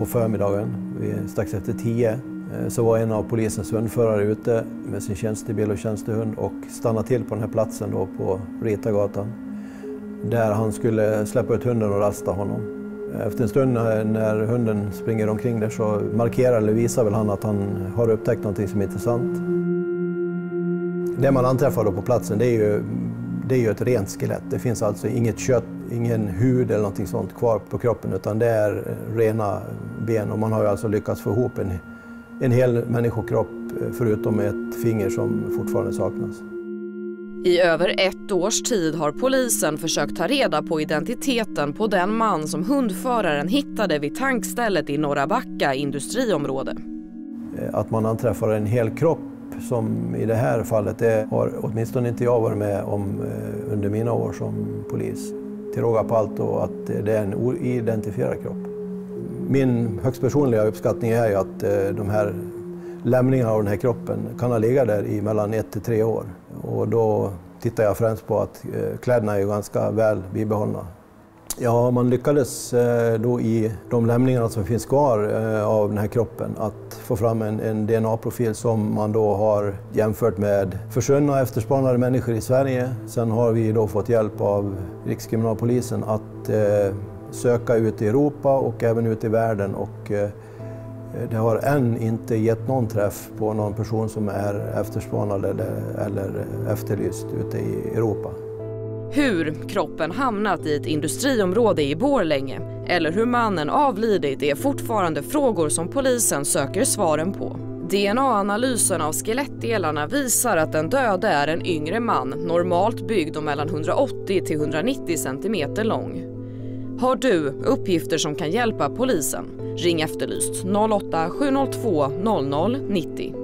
på förmiddagen, strax efter tio, eh, så var en av polisens hundförare ute med sin tjänstebil och tjänstehund och stannade till på den här platsen då på Ritagatan där han skulle släppa ut hunden och rasta honom. Efter en stund eh, när hunden springer omkring där så markerar eller visar väl han att han har upptäckt någonting som är intressant. Det man anträffar då på platsen det är ju, det är ju ett rent skelett. Det finns alltså inget kött, ingen hud eller någonting sånt kvar på kroppen utan det är rena ben och man har ju alltså lyckats få ihop en, en hel människokropp förutom ett finger som fortfarande saknas. I över ett års tid har polisen försökt ta reda på identiteten på den man som hundföraren hittade vid tankstället i Norra Backa industriområde. Att man anträffar en hel kropp som i det här fallet, det har åtminstone inte jag varit med om eh, under mina år som polis. Till råga på allt då att det är en oidentifierad kropp. Min högst personliga uppskattning är ju att eh, de här lämningarna av den här kroppen kan ha legat där i mellan ett till tre år. Och då tittar jag främst på att eh, kläderna är ganska väl bibehållna. Ja, man lyckades eh, då i de lämningarna som finns kvar eh, av den här kroppen att få fram en, en DNA-profil som man då har jämfört med försvunna och efterspanade människor i Sverige. Sen har vi då fått hjälp av Rikskriminalpolisen att eh, söka ut i Europa och även ut i världen och eh, det har än inte gett någon träff på någon person som är efterspanad eller, eller efterlyst ute i Europa. Hur kroppen hamnat i ett industriområde i Borlänge eller hur mannen avlidit är fortfarande frågor som polisen söker svaren på. DNA-analysen av skelettdelarna visar att den döde är en yngre man, normalt byggd och mellan 180 till 190 cm lång. Har du uppgifter som kan hjälpa polisen? Ring Efterlyst 08-702 00 90.